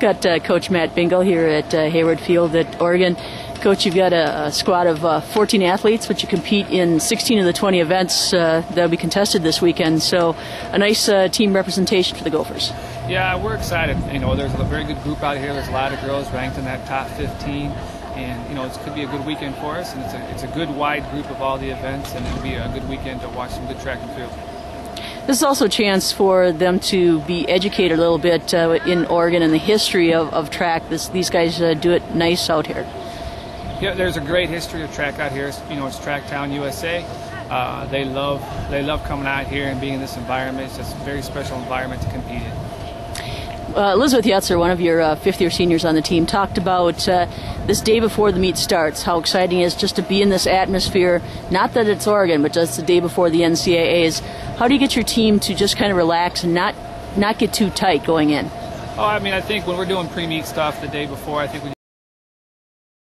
Got uh, Coach Matt Bingle here at uh, Hayward Field at Oregon. Coach, you've got a, a squad of uh, 14 athletes, but you compete in 16 of the 20 events uh, that'll be contested this weekend. So, a nice uh, team representation for the Gophers. Yeah, we're excited. You know, there's a very good group out here. There's a lot of girls ranked in that top 15, and you know, it could be a good weekend for us. And it's a it's a good wide group of all the events, and it'll be a good weekend to watch some good track and field. This is also a chance for them to be educated a little bit uh, in Oregon and the history of, of track. This, these guys uh, do it nice out here. Yeah, there's a great history of track out here. You know, it's Tracktown USA. Uh, they love they love coming out here and being in this environment. It's just a very special environment to compete in. Uh, Elizabeth Yetzer, one of your uh, fifth year seniors on the team, talked about uh, this day before the meet starts, how exciting it is just to be in this atmosphere. Not that it's Oregon, but just the day before the NCAAs. How do you get your team to just kind of relax and not not get too tight going in? Oh, I mean, I think when we're doing pre-meet stuff the day before, I think we